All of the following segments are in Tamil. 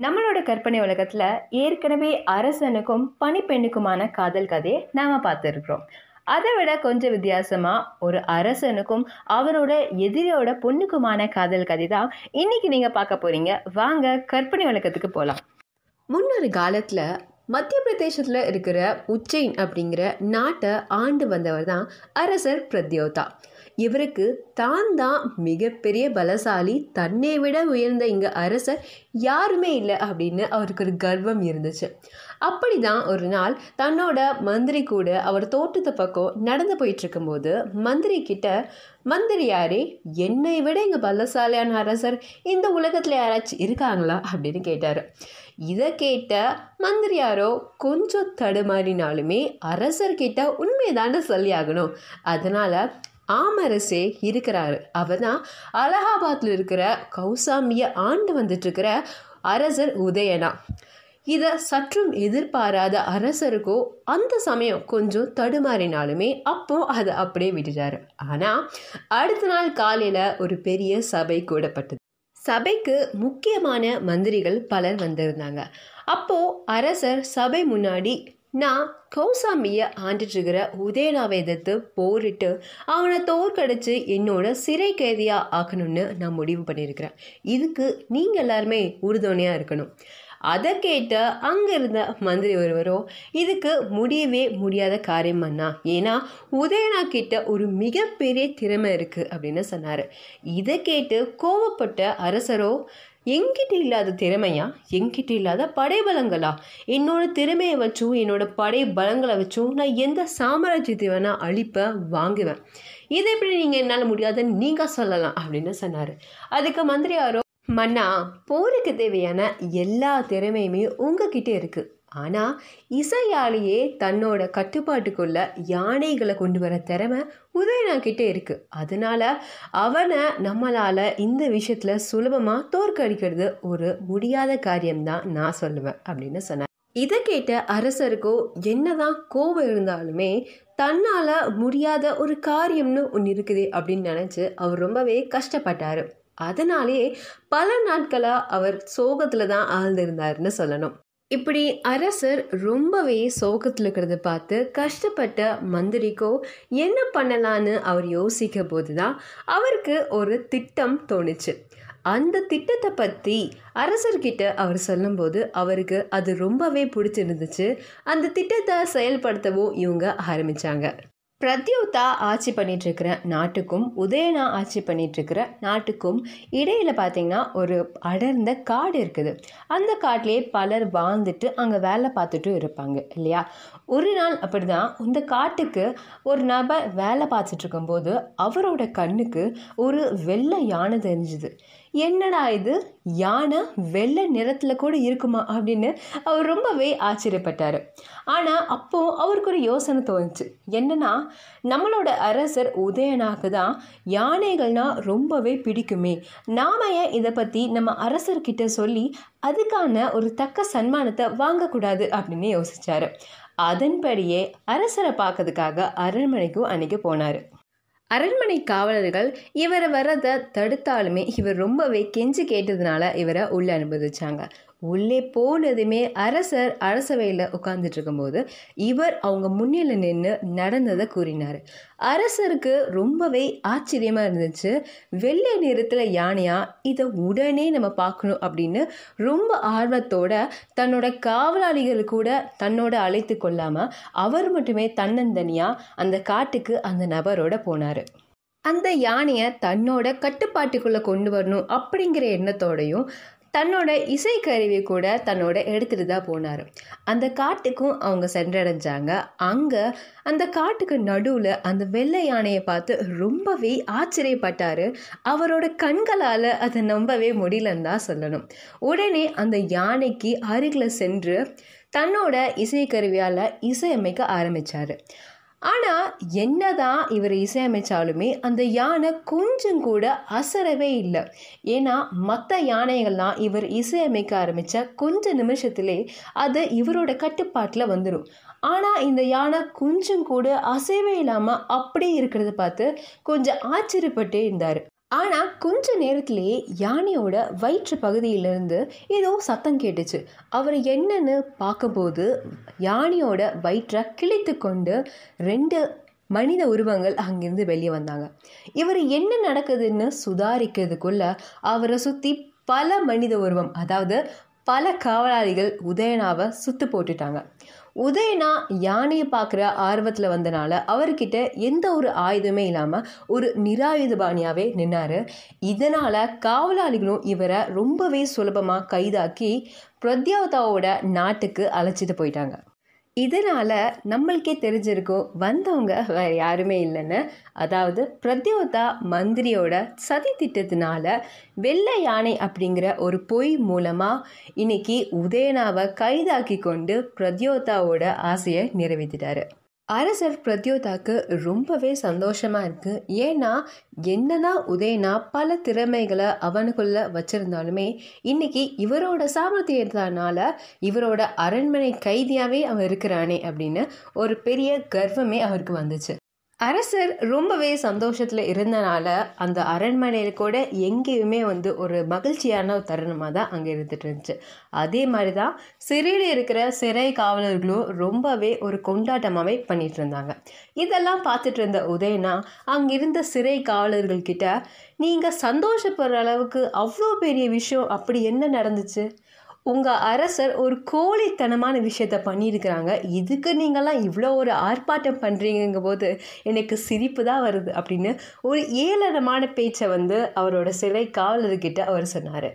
நம்மளோட கற்பனை உலகத்தில் ஏற்கனவே அரசனுக்கும் பணிப்பெண்ணுக்குமான காதல் கதையை நாம் பார்த்துருக்குறோம். அதை விட கொஞ்சம் வித்தியாசமாக ஒரு அரசனுக்கும் அவரோட எதிரியோட பொண்ணுக்குமான காதல் கதை தான் இன்னைக்கு நீங்கள் பார்க்க போகிறீங்க வாங்க கற்பனை உலகத்துக்கு போகலாம் முன்னொரு காலத்தில் மத்திய பிரதேசத்தில் இருக்கிற உச்சைன் அப்படிங்கிற நாட்டை ஆண்டு வந்தவர் தான் அரசர் பிரத்யோதா. இவருக்கு தான் தான் மிகப்பெரிய பலசாலி தன்னை விட உயர்ந்த இங்கே அரசர் யாருமே இல்லை அப்படின்னு அவருக்கு ஒரு கர்வம் இருந்துச்சு. அப்படி தான் ஒரு நாள் தன்னோட மந்திரி கூட அவர் தோட்டத்து பக்கம் நடந்து போயிட்டுருக்கும்போது மந்திரி கிட்ட மந்திரியாரே என்னை விட இங்கே பலசாலியான அரசர் இந்த உலகத்தில் யாராச்சும் இருக்காங்களா? அப்படின்னு கேட்டார். இதை கேட்ட மந்திரியாரோ கொஞ்சம் தடுமாறினாலுமே அரசர்கிட்ட உண்மைதானே சொல்லி ஆகணும் அதனால் ஆமரசே இருக்கிறாரு. அவர் தான் அலகாபாத்தில் இருக்கிற கௌசாமியை ஆண்டு வந்துட்டுருக்கிற அரசர் உதயனா. இதை சற்றும் எதிர்பாராத அரசருக்கோ அந்த சமயம் கொஞ்சம் தடுமாறினாலுமே அப்போ அதை அப்படியே விட்டுட்டாரு. ஆனால் அடுத்த நாள் காலையில் ஒரு பெரிய சபை கூடப்பட்டது. சபைக்கு முக்கியமான மந்திரிகள் பலர் வந்திருந்தாங்க. அப்போது அரசர் சபை முன்னாடி நான் கௌசாமியை ஆண்டுட்டுருக்கிற உதயனாவை எதிர்த்து போரிட்டு அவனை தோற்கடிச்சு என்னோட சிறை கைதியாக ஆக்கணும்னு நான் முடிவு பண்ணியிருக்கிறேன். இதுக்கு நீங்கள் எல்லாருமே உறுதுணையாக இருக்கணும். அதை கேட்ட அங்கே இருந்த மந்திரி ஒருவரோ இதுக்கு முடியவே முடியாத காரியம்ண்ணா ஏன்னா உதயனா கிட்ட ஒரு மிகப்பெரிய திறமை இருக்குது அப்படின்னு சொன்னார். இதை கேட்டு கோவப்பட்ட அரசரோ எங்கிட்ட இல்லாத திறமையா? எங்கிட்ட இல்லாத படைபலங்களா? என்னோட திறமையை வச்சும் என்னோட படை பலங்களை வச்சும் நான் எந்த சாம்ராஜ்யத்தை வேணால் அழிப்பேன் வாங்குவேன். இதை எப்படி நீங்கள் என்னால் முடியாதுன்னு நீங்கள் சொல்லலாம் அப்படின்னு சொன்னார். அதுக்கு மந்திரியாரோ மன்னா போருக்கு தேவையான எல்லா திறமையுமே உங்ககிட்ட இருக்குது ஆனால் இசையாலேயே தன்னோட கட்டுப்பாட்டுக்குள்ள யானைகளை கொண்டு வர திறமை உதயனா கிட்டே இருக்குது அதனால அவனை நம்மளால் இந்த விஷயத்தில் சுலபமாக தோற்கடிக்கிறது ஒரு முடியாத காரியம்தான் நான் சொல்லுவேன் அப்படின்னு சொன்னேன் இதை கேட்ட அரசருக்கோ என்னதான் கோபம் இருந்தாலுமே தன்னால் முடியாத ஒரு காரியம்னு ஒன்று இருக்குது அப்படின்னு நினச்சி அவர் ரொம்பவே கஷ்டப்பட்டார். அதனாலே பல நாட்களாக அவர் சோகத்தில் தான் ஆழ்ந்திருந்தாருன்னு சொல்லணும். இப்படி அரசர் ரொம்பவே சோகத்தில் இருக்கிறத பார்த்து கஷ்டப்பட்ட மந்திரிக்கோ என்ன பண்ணலான்னு அவர் யோசிக்க போது தான் அவருக்கு ஒரு திட்டம் தோணுச்சு. அந்த திட்டத்தை பற்றி அரசர்கிட்ட அவர் சொல்லும்போது அவருக்கு அது ரொம்பவே பிடிச்சிருந்துச்சு. அந்த திட்டத்தை செயல்படுத்தவும் இவங்க ஆரம்பித்தாங்க பிரத்யோதா ஆட்சி பண்ணிகிட்ருக்கிற நாட்டுக்கும் உதயனா ஆட்சி பண்ணிகிட்ருக்கிற நாட்டுக்கும் இடையில் பார்த்திங்கன்னா ஒரு அடர்ந்த காடு இருக்குது. அந்த காட்டிலே பலர் வாழ்ந்துட்டு அங்கே வேலை பார்த்துட்டும் இருப்பாங்க இல்லையா? ஒரு நாள் அப்படி தான் இந்த காட்டுக்கு ஒரு நபர் வேலை பார்த்துட்ருக்கும்போது அவரோட கண்ணுக்கு ஒரு வெள்ளை யானை தெரிஞ்சுது. என்னடா இது? யானை வெள்ளை நிறத்தில் கூட இருக்குமா? அப்படின்னு அவர் ரொம்பவே ஆச்சரியப்பட்டார். ஆனால் அப்போது அவருக்கு ஒரு யோசனை தோணுச்சு. என்னென்னா நம்மளோட அரசர் உதயனாக்கு தான் யானைகள்னால் ரொம்பவே பிடிக்குமே. நாம ஏன் இதை பற்றி நம்ம அரசர்கிட்ட சொல்லி அதுக்கான ஒரு தக்க சன்மானத்தை வாங்கக்கூடாது அப்படின்னு யோசிச்சார். அதன்படியே அரசரை பார்க்கறதுக்காக அரண்மனைக்கும் அன்னைக்கு போனார். அரண்மனை காவலர்கள் இவரை வர்றதை தடுத்தாலுமே இவர் ரொம்பவே கெஞ்சி கேட்டதுனால இவரை உள்ளே அனுமதிச்சாங்க. உள்ளே போனதுமே அரசர் அரசவையில் உட்காந்துட்டு இருக்கும்போது இவர் அவங்க முன்னில நின்று நடந்ததை கூறினார். அரசருக்கு ரொம்பவே ஆச்சரியமாக இருந்துச்சு. வெள்ளை நிறத்தில் யானையா இதை உடனே நம்ம பார்க்கணும் அப்படின்னு ரொம்ப ஆர்வத்தோட தன்னோட காவலாளிகள் கூட தன்னோட அழைத்து கொள்ளாமல் அவர் மட்டுமே தன்னந்தனியாக அந்த காட்டுக்கு அந்த நபரோட போனார். அந்த யானையை தன்னோட கட்டுப்பாட்டுக்குள்ளே கொண்டு வரணும் அப்படிங்கிற எண்ணத்தோடையும் தன்னோட இசைக்கருவி கூட தன்னோட எடுத்துகிட்டு தான் போனார். அந்த காட்டுக்கும் அவங்க சென்றடைஞ்சாங்க. அங்கே அந்த காட்டுக்கு நடுவில் அந்த வெள்ளை யானையை பார்த்து ரொம்பவே ஆச்சரியப்பட்டார். அவரோட கண்களால் அதை நம்பவே முடியலன்னு தான் சொல்லணும். உடனே அந்த யானைக்கு அருகில் சென்று தன்னோட இசைக்கருவியால் இசையமைக்க ஆரம்பித்தார் ஆனால் என்னதான் இவர் இசையமைச்சாலுமே அந்த யானை கொஞ்சம் கூட அசரவே இல்லை. ஏன்னா மற்ற யானைகள்லாம் இவர் இசையமைக்க ஆரம்பித்த கொஞ்ச நிமிஷத்திலே அது இவரோட கட்டுப்பாட்டில் வந்துடும் ஆனால் இந்த யானை கொஞ்சம் கூட அசைவே இல்லாமல் அப்படியே இருக்கிறத பார்த்து கொஞ்சம் ஆச்சரியப்பட்டே இருந்தார். ஆனால் கொஞ்ச நேரத்திலேயே யானையோட வயிற்று பகுதியிலிருந்து ஏதோ சத்தம் கேட்டுச்சு. அவர் என்னன்னு பார்க்கும்போது யானையோட வயிற்றை கிழித்து கொண்டு ரெண்டு மனித உருவங்கள் அங்கிருந்து வெளியே வந்தாங்க. இவர் என்ன நடக்குதுன்னு சுதாரிக்கிறதுக்குள்ள அவரை சுற்றி பல மனித உருவம் அதாவது பல காவலாளிகள் உதயனாவை சுத்து போட்டுட்டாங்க. உதயனா யானையை பார்க்குற ஆர்வத்தில் வந்தனால அவர்கிட்ட எந்த ஒரு ஆயுதமே இல்லாமல் ஒரு நிராயுதபாணியாகவே நின்னார். இதனால் காவலாளிகளும் இவரை ரொம்பவே சுலபமாக கைதாக்கி பிரத்யாவதாவோட நாட்டுக்கு அழைச்சிட்டு போயிட்டாங்க. இதனால் நம்மளுக்கே தெரிஞ்சிருக்கும் வந்தவங்க வேறு யாருமே இல்லைன்னு. அதாவது பிரத்யோதா மந்திரியோட சதி திட்டத்தினால வெள்ளை யானை அப்படிங்கிற ஒரு பொய் மூலமாக இன்னைக்கு உதயனாவை கைதாக்கி கொண்டு பிரத்யோதாவோட ஆசையை நிறைவேற்றிட்டாரு அரசர் பிரத்யோதாக்கு ரொம்பவே சந்தோஷமாக இருக்குது ஏன்னா என்னதான் உதயனா பல திறமைகளை அவனுக்குள்ள வச்சுருந்தாலுமே இன்னைக்கு இவரோட சாமர்த்தியத்தினால இவரோட அரண்மனை கைதியாகவே அவன் இருக்கிறானே அப்படின்னு ஒரு பெரிய கர்வமே அவருக்கு வந்துச்சு. அரசர் ரொம்பவே சந்தோஷத்தில் இருந்தனால அந்த அரண்மனையில் கூட எங்கேயுமே வந்து ஒரு மகிழ்ச்சியான தருணமாக தான் அங்கே இருந்துட்டு இருந்துச்சு. அதே மாதிரி தான் சிறையில் இருக்கிற சிறை காவலர்களும் ரொம்பவே ஒரு கொண்டாட்டமாகவே பண்ணிட்டு இருந்தாங்க. இதெல்லாம் பார்த்துட்டு இருந்த உதயனா அங்கிருந்த சிறை காவலர்கள்கிட்ட நீங்கள் சந்தோஷப்படுற அளவுக்கு அவ்வளோ பெரிய விஷயம் அப்படி என்ன நடந்துச்சு? உங்கள் அரசர் ஒரு கோழித்தனமான விஷயத்த பண்ணியிருக்கிறாங்க. இதுக்கு நீங்களாம் இவ்வளோ ஒரு ஆர்ப்பாட்டம் பண்ணுறீங்க போது எனக்கு சிரிப்பு தான் வருது அப்படின்னு ஒரு ஏளனமான பேச்சை வந்து அவரோட சிலை காவலர்கிட்ட அவர் சொன்னார்.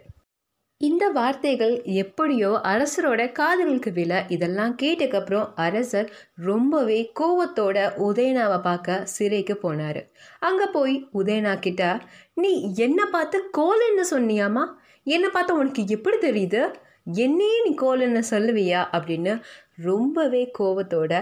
இந்த வார்த்தைகள் எப்படியோ அரசரோட காதுகளுக்கு விழ இதெல்லாம் கேட்டக்கப்புறம் அரசர் ரொம்பவே கோவத்தோட உதயனாவை பார்க்க சிறைக்கு போனார். அங்கே போய் உதயனா கிட்ட நீ என்னை பார்த்து கோலன்னு சொன்னியாமா என்னை பார்த்தா உனக்கு எப்படி தெரியுது? என்னையே நீ கோலன்னு சொல்லுவியா? அப்படின்னு ரொம்பவே கோவத்தோட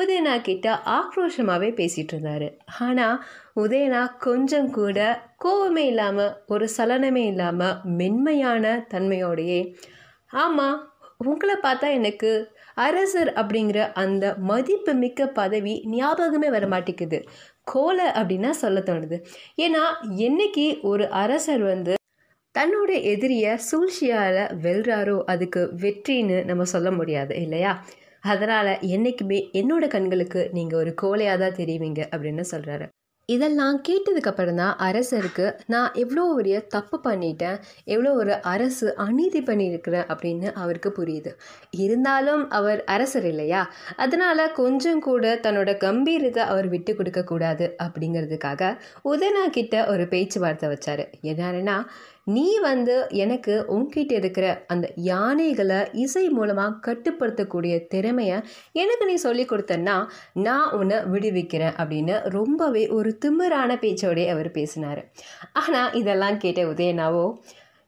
உதயனா கிட்ட ஆக்ரோஷமாகவே பேசிகிட்டு இருந்தார். ஆனால் உதயனா கொஞ்சம் கூட கோவமே இல்லாமல் ஒரு சலனமே இல்லாமல் மென்மையான தன்மையோடையே ஆமாம் உங்களை பார்த்தா எனக்கு அரசர் அப்படிங்கிற அந்த மதிப்பு மிக்க பதவி ஞாபகமே வர மாட்டேங்குது. கோலை அப்படின்னா சொல்ல தோணுது. ஏன்னா என்னைக்கு ஒரு அரசர் வந்து தன்னோட எதிரியை சூழ்ச்சியால் வெல்றாரோ அதுக்கு வெற்றின்னு நம்ம சொல்ல முடியாது இல்லையா? அதனால் என்றைக்குமே என்னோட கண்களுக்கு நீங்கள் ஒரு கோலையாக தான் தெரிவிங்க அப்படின்னு சொல்கிறாரு இதெல்லாம் கேட்டதுக்கப்புறம் தான் அரசருக்கு நான் எவ்வளோ ஒரு தப்பு பண்ணிட்டேன் எவ்வளோ ஒரு அரசு அநீதி பண்ணியிருக்கிறேன் அப்படின்னு அவருக்கு புரியுது. இருந்தாலும் அவர் அரசர் இல்லையா? அதனால் கொஞ்சம் கூட தன்னோட கம்பீரத்தை அவர் விட்டு கொடுக்கக்கூடாது அப்படிங்கிறதுக்காக உதயனா கிட்ட ஒரு பேச்சுவார்த்தை வச்சார். என்னன்னா நீ வந்து எனக்கு உன்கிட்ட இருக்கிற அந்த யானைகளை இசை மூலமாக கட்டுப்படுத்தக்கூடிய திறமையை எனக்கு நீ சொல்லி கொடுத்தன்னா நான் உன்னை விடுவிக்கிறேன் அப்படின்னு ரொம்பவே ஒரு திமிரான பேச்சோடய அவர் பேசினார். ஆனால் இதெல்லாம் கேட்ட உதயனாவோ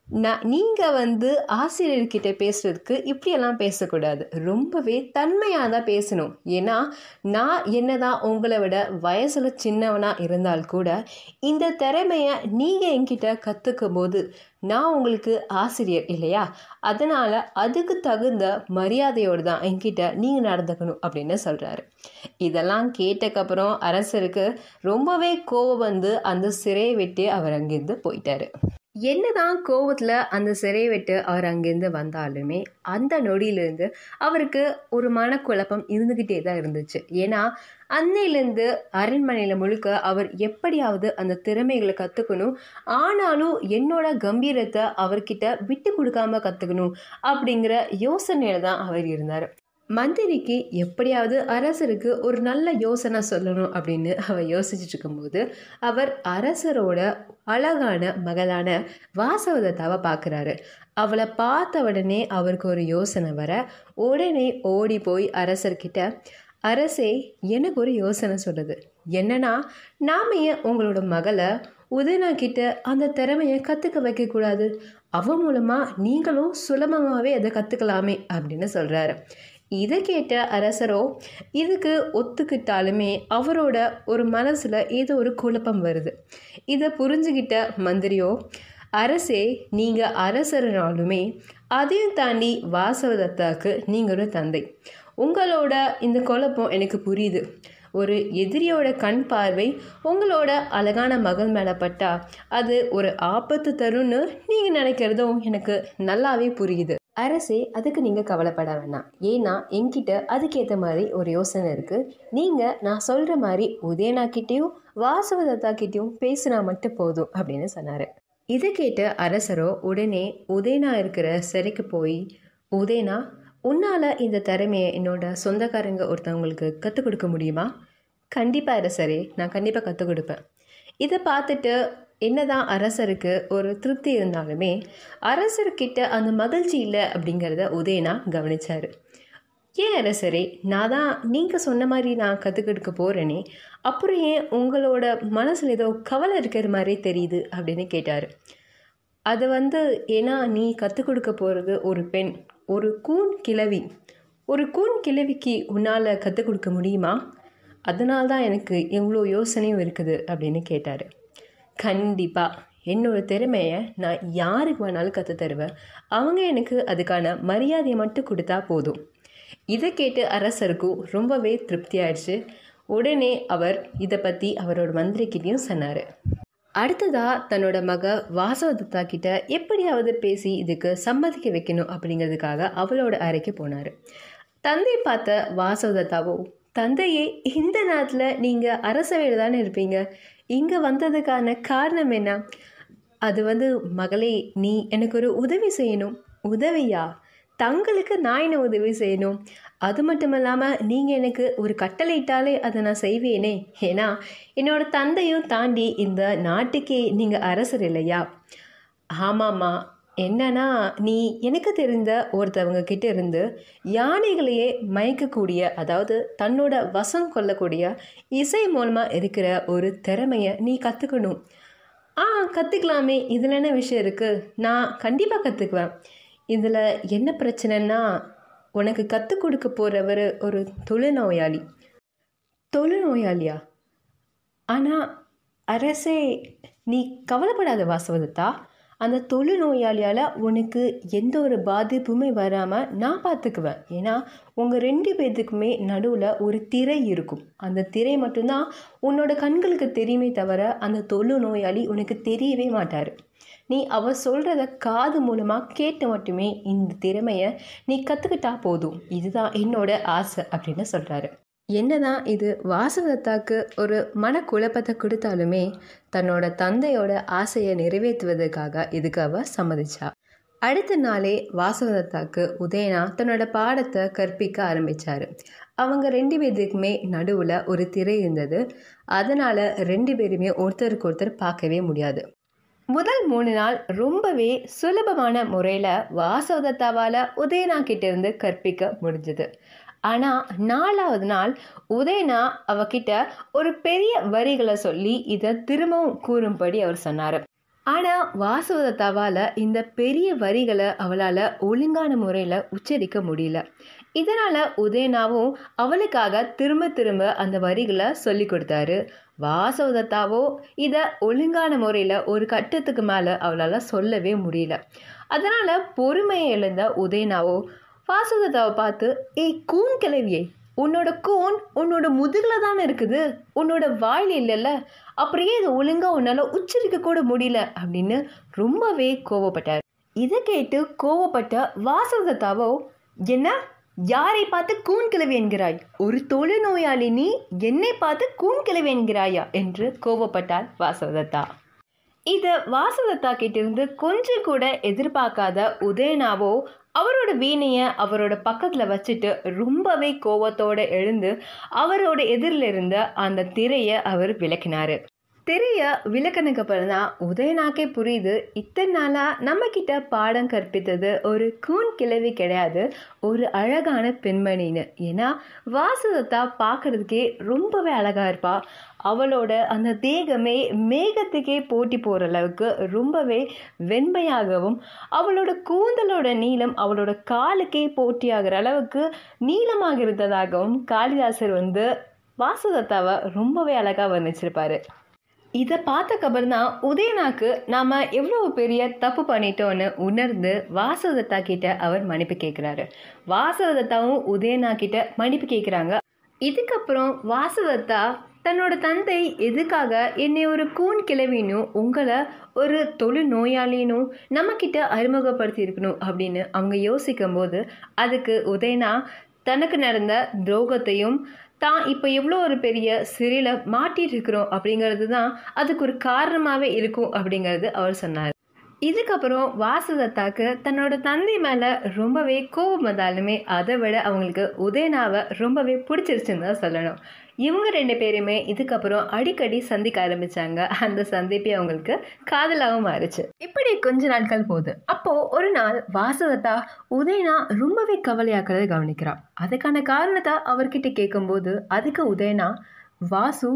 நான் நீங்கள் வந்து ஆசிரியர்கிட்ட பேசுகிறதுக்கு இப்படியெல்லாம் பேசக்கூடாது. ரொம்பவே தன்மையாக தான் பேசணும். ஏன்னா நான் என்ன தான் உங்களை விட வயசில் சின்னவனாக இருந்தால் கூட இந்த திறமையை நீங்கள் என்கிட்ட கற்றுக்கும் போது நான் உங்களுக்கு ஆசிரியர் இல்லையா? அதனால் அதுக்கு தகுந்த மரியாதையோடு தான் என்கிட்ட நீங்கள் நடந்துக்கணும் அப்படின்னு சொல்கிறாரு இதெல்லாம் கேட்டக்கப்புறம் அரசருக்கு ரொம்பவே கோவம் வந்து அந்த சிறையை விட்டு அவர் அங்கேருந்து போயிட்டாரு. என்னதான் கோவத்தில் அந்த சிறை விட்டு அவர் அங்கேருந்து வந்தாலுமே அந்த நொடியிலேருந்து அவருக்கு ஒரு மனக்குழப்பம் இருந்துக்கிட்டே தான் இருந்துச்சு. ஏன்னா அன்னையிலேருந்து அரண்மனையில் முழுக்க அவர் எப்படியாவது அந்த திறமைகளை கற்றுக்கணும் ஆனாலும் என்னோட கம்பீரத்தை அவர்கிட்ட விட்டு கொடுக்காம கற்றுக்கணும் அப்படிங்கிற யோசனையில் தான் அவர் இருந்தார். மந்திரிக்கு எப்படியாவது அரசருக்கு ஒரு நல்ல யோசனை சொல்லணும் அப்படின்னு அவர் யோசிச்சுட்டு இருக்கும்போது அவர் அரசரோட அழகான மகளான வாசவதத்தாவை பார்க்குறாரு அவளை பார்த்த உடனே அவருக்கு ஒரு யோசனை வர உடனே ஓடி போய் அரசர்கிட்ட அரசே எனக்கு ஒரு யோசனை சொல்லுது. என்னன்னா நாம ஏன் உங்களோட மகளை உதயனா கிட்ட அந்த திறமையை கற்றுக்க வைக்கக்கூடாது? அவன் மூலமாக நீங்களும் சுலபமாகவே அதை கற்றுக்கலாமே அப்படின்னு சொல்கிறாரு இதை கேட்ட அரசரோ இதுக்கு ஒத்துக்கிட்டாலுமே அவரோட ஒரு மனசில் ஏதோ ஒரு குழப்பம் வருது. இதை புரிஞ்சுக்கிட்ட மந்திரியோ அரசே நீங்கள் அரசர்னாலுமே அதையும் தாண்டி வாசவதத்தாவுக்கு நீங்கள் ஒரு தந்தை. உங்களோட இந்த குழப்பம் எனக்கு புரியுது. ஒரு எதிரியோட கண் பார்வை உங்களோட அழகான மகள் மேலே பட்டா அது ஒரு ஆபத்து தரும்னு நீங்கள் நினைக்கிறதும் எனக்கு நல்லாவே புரியுது. அரசே அதுக்கு நீங்கள் கவலைப்பட வேணாம். ஏன்னா என்கிட்ட அதுக்கேற்ற மாதிரி ஒரு யோசனை இருக்குது நீங்கள் நான் சொல்கிற மாதிரி உதயனாக்கிட்டேயும் வாசவதத்தாக்கிட்டேயும் பேசினா மட்டும் போதும் அப்படின்னு சொன்னார். இதை கேட்ட அரசரோ உடனே உதயனா இருக்கிற சிறைக்கு போய் உதயனா உன்னால் இந்த திறமையை என்னோட சொந்தக்காரங்க ஒருத்தவங்களுக்கு கற்றுக் கொடுக்க முடியுமா? கண்டிப்பாக அரசரே நான் கண்டிப்பாக கற்றுக் கொடுப்பேன் இதை பார்த்துட்டு என்னதான் அரசருக்கு ஒரு திருப்தி இருந்தாலுமே அரசர்கிட்ட அந்த மகிழ்ச்சி இல்லை அப்படிங்கிறத உதயனா கவனிச்சார். ஏன் அரசரே நான் தான் நீங்கள் சொன்ன மாதிரி நான் கற்றுக்கொடுக்க போகிறேனே அப்புறம் ஏன் உங்களோட மனசில் ஏதோ கவலை இருக்கிற மாதிரி தெரியுது? அப்படின்னு கேட்டார். அது வந்து ஏன்னா நீ கற்றுக் கொடுக்க போகிறது ஒரு பெண் ஒரு கூன் கிழவி. ஒரு கூன் கிழவிக்கு உன்னால் கற்றுக் கொடுக்க முடியுமா? அதனால்தான் எனக்கு எவ்வளோ யோசனையும் இருக்குது அப்படின்னு கேட்டார். கண்டிப்பாக என்னோடய திறமையை நான் யாருக்கு வேணாலும் கற்று தருவேன். அவங்க எனக்கு அதுக்கான மரியாதையை மட்டும் கொடுத்தா போதும். இதை கேட்டு அரசருக்கும் ரொம்பவே திருப்தி ஆயிடுச்சு உடனே அவர் இதை பற்றி அவரோட மந்திரிக்கிட்டையும் சொன்னார். அடுத்ததாக தன்னோட மக வாசவதத்தா கிட்ட எப்படியாவது பேசி இதுக்கு சம்மதிக்க வைக்கணும் அப்படிங்கிறதுக்காக அவளோட அறைக்கு போனார். தந்தை பார்த்த வாசவதத்தாவோ தந்தையே இந்த நேரத்தில் நீங்கள் அரசவையில் தானே இருப்பீங்க? இங்கே வந்ததுக்கான காரணம் என்ன? அது வந்து மகளே நீ எனக்கு ஒரு உதவி செய்யணும். உதவியா? தங்களுக்கு நான் என்ன உதவி செய்யணும்? அது மட்டும் இல்லாமல் நீங்கள் எனக்கு ஒரு கட்டளையிட்டாலே அதை நான் செய்வேனே. ஏன்னா என்னோடய தந்தையும் தாண்டி இந்த நாட்டுக்கே நீங்கள் அரசர் இல்லையா? ஆமாம்மா. என்னன்னா நீ எனக்கு தெரிந்த ஒருத்தவங்க கிட்ட இருந்து யானைகளையே மயக்கக்கூடிய அதாவது தன்னோட வசம் கொள்ளக்கூடிய இசை மூலமாக இருக்கிற ஒரு திறமையை நீ கற்றுக்கணும் ஆ கற்றுக்கலாமே இதில் என்ன விஷயம் இருக்குது நான் கண்டிப்பாக கற்றுக்குவேன் இதில் என்ன பிரச்சனைன்னா உனக்கு கற்றுக் கொடுக்க போகிறவர் ஒரு தொழுநோயாளி. தொழுநோயாளியா? ஆனால் அரசே நீ கவலைப்படாத வாசவதத்தா. அந்த தொழு நோயாளியால் உனக்கு எந்த ஒரு பாதிப்புமே வராமல் நான் பார்த்துக்குவேன் ஏன்னா உங்கள் ரெண்டு பேர்த்துக்குமே நடுவில் ஒரு திரை இருக்கும். அந்த திரை மட்டும்தான் உன்னோட கண்களுக்கு தெரியுமே தவிர அந்த தொழு நோயாளி உனக்கு தெரியவே மாட்டார். நீ அவ சொல்கிறத காது மூலமாக கேட்டு மட்டுமே இந்த திறமையை நீ கற்றுக்கிட்டா போதும். இதுதான் என்னோட ஆசை அப்படின்னு சொல்கிறாரு என்னதான் இது வாசுதத்தாக்கு ஒரு மனக்குழப்பத்தை கொடுத்தாலுமே தன்னோட தந்தையோட ஆசையை நிறைவேற்றுவதற்காக இதுக்கு அவ சம்மதிச்சா. அடுத்த நாளே வாசவதத்தாக்கு உதயனா தன்னோட பாடத்தை கற்பிக்க ஆரம்பித்தார் அவங்க ரெண்டு பேருக்குமே நடுவில் ஒரு திரை இருந்தது. அதனால் ரெண்டு பேருமே ஒருத்தருக்கு ஒருத்தர் பார்க்கவே முடியாது. முதல் மூணு நாள் ரொம்பவே சுலபமான முறையில் வாசவதத்தாவால் உதயனா கிட்டேருந்து கற்பிக்க முடிஞ்சது. ஆனால் நாலாவது நாள் உதயனா அவகிட்ட ஒரு பெரிய வரிகளை சொல்லி இதை திரும்பவும் கூறும்படி அவர் சொன்னார். ஆனால் வாசுதத்தாவால் இந்த பெரிய வரிகளை அவளால் ஒழுங்கான முறையில் உச்சரிக்க முடியல. இதனால் உதயனாவும் அவளுக்காக திரும்ப திரும்ப அந்த வரிகளை சொல்லி கொடுத்தாரு. வாசவதத்தாவோ இதை ஒழுங்கான முறையில் ஒரு கட்டத்துக்கு மேலே அவளால் சொல்லவே முடியல. அதனால் பொறுமையை இழந்த உதயனாவோ வாசவதத்தாவை பார்த்து ஏய் கூன் கிளவியே உன்னோட கூன் உன்னோட முதுகில் தானே இருக்குது? உன்னோட வாயில் இல்லைல்ல? அப்படியே இது ஒழுங்காக உன்னால் உச்சரிக்க கூட முடியல. அப்படின்னு ரொம்பவே கோவப்பட்டார். இதை கேட்டு கோவப்பட்ட வாசுதத்தாவோ என்ன? யாரை பார்த்து கூன் கிளவி என்கிறாய்? ஒரு தொழுநோயாளி நீ என்னை பார்த்து கூன் கிளவி என்கிறாயா? என்று கோவப்பட்டார் வாசவதத்தா இது வாசுதத்தா கிட்டிருந்து கொஞ்சம் கூட எதிர்பார்க்காத உதயனாவோ அவரோட வீணையை அவரோட பக்கத்தில் வச்சுட்டு ரொம்பவே கோவத்தோடு எழுந்து அவரோட எதிரில் இருந்த அந்த திரையை அவர் விளக்கினார். திரையை விளக்கனுக்கு அப்புறம் தான் உதயனாக்கே புரியுது இத்தனை நாளாக நம்மக்கிட்ட பாடம் கற்பித்தது ஒரு கூன் கிழவி கிடையாது ஒரு அழகான பெண்மணின்னு. ஏன்னா வாசுதத்தா பார்க்குறதுக்கே ரொம்பவே அழகாக இருப்பாள் அவளோட அந்த தேகமே மேகத்துக்கே போட்டி போகிற அளவுக்கு ரொம்பவே வெண்மையாகவும் அவளோட கூந்தலோட நீளம் அவளோட காலுக்கே போட்டியாகிற அளவுக்கு நீளமாக இருந்ததாகவும் காளிதாசர் வந்து வாசுதத்தாவை ரொம்பவே அழகாக வர்ணிச்சிருப்பாரு. இதை பார்த்தக்கப்புறம் தான் உதயனாக்கு நாம் எவ்வளோ பெரிய தப்பு பண்ணிட்டோன்னு உணர்ந்து வாசுதத்தா கிட்ட அவர் மன்னிப்பு கேட்குறாரு வாசுதத்தாவும் உதயனா கிட்ட மன்னிப்பு கேட்குறாங்க இதுக்கப்புறம் வாசுதத்தா தன்னோட தந்தை எதுக்காக என்னை ஒரு கூன் கிளவினும் உங்களை ஒரு தொழு நோயாளினும் நம்மக்கிட்ட அறிமுகப்படுத்தியிருக்கணும் அப்படின்னு அவங்க யோசிக்கும் போது அதுக்கு உதயனா தனக்கு நடந்த துரோகத்தையும் தான் இப்போ எவ்வளோ ஒரு பெரிய சிறையில் மாட்டிட்டு இருக்கிறோம் அப்படிங்கிறது தான் அதுக்கு ஒரு காரணமாகவே இருக்கும் அப்படிங்கிறது அவர் சொன்னார். இதுக்கப்புறம் வாசுதத்தாக்கு தன்னோட தந்தை மேலே ரொம்பவே கோபம் வந்தாலுமே அதை விட அவங்களுக்கு உதயனாவை ரொம்பவே பிடிச்சிருச்சுன்னு தான் சொல்லணும். இவங்க ரெண்டு பேருமே இதுக்கப்புறம் அடிக்கடி சந்திக்க ஆரம்பிச்சாங்க. அந்த சந்திப்பே அவங்களுக்கு காதலாகவும் மாறுச்சு. இப்படி கொஞ்ச நாட்கள் போகுது அப்போ ஒரு நாள் வாசவதா உதயனா ரொம்பவே கவலையாக்கிறத கவனிக்கிறான் அதுக்கான காரணத்தை அவர்கிட்ட கேட்கும்போது அதுக்கு உதயனா வாசு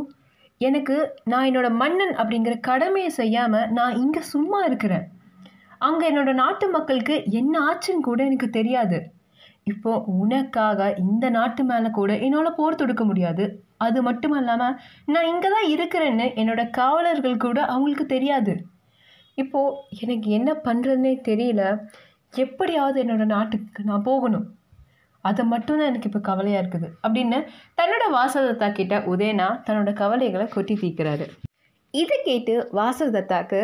எனக்கு நான் என்னோட மன்னன் அப்படிங்கிற கடமையை செய்யாமல் நான் இங்கே சும்மா இருக்கிறேன். அங்கே என்னோட நாட்டு மக்களுக்கு என்ன ஆச்சுன்னு கூட எனக்கு தெரியாது. இப்போ உனக்காக இந்த நாட்டு மேலே கூட என்னால் போர் தொடுக்க முடியாது. அது மட்டும் இல்லாமல் நான் இங்கே தான் இருக்கிறேன்னு என்னோடய காவலர்கள் கூட அவங்களுக்கு தெரியாது. இப்போது எனக்கு என்ன பண்ணுறதுனே தெரியல. எப்படியாவது என்னோடய நாட்டுக்கு நான் போகணும். அது மட்டும்தான் எனக்கு இப்போ கவலையாக இருக்குது. அப்படின்னு தன்னோட வாசதத்தா கிட்ட உதயனா தன்னோட கவலைகளை கொட்டி தீர்க்கிறாரு இதை கேட்டு வாசதத்தாக்கு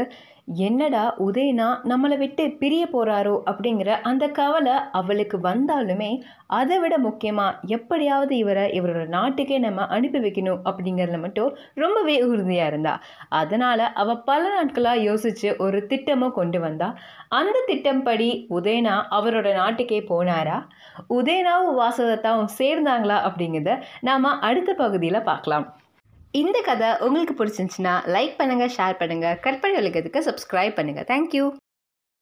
என்னடா உதயனா நம்மளை விட்டு பிரிய போகிறாரோ அப்படிங்கிற அந்த கவலை அவளுக்கு வந்தாலுமே அதை விட முக்கியமாக எப்படியாவது இவரை இவரோட நாட்டுக்கே நம்ம அனுப்பி வைக்கணும் அப்படிங்கிறதுல மட்டும் ரொம்பவே உறுதியாக இருந்தா. அதனால் அவள் பல நாட்களாக யோசித்து ஒரு திட்டமும் கொண்டு வந்தா. அந்த திட்டம் படி உதயனா அவரோட நாட்டுக்கே போனாரா? உதயனாவும் வாசகத்தாவும் சேர்ந்தாங்களா அப்படிங்கிறத நாம் அடுத்த பகுதியில் பார்க்கலாம். இந்த கதை உங்களுக்கு பிடிச்சிருந்துச்சுன்னா லைக் பண்ணுங்கள் ஷேர் பண்ணுங்கள் கற்பனை உலகத்துக்கு சப்ஸ்கிரைப் பண்ணுங்கள் தேங்க்யூ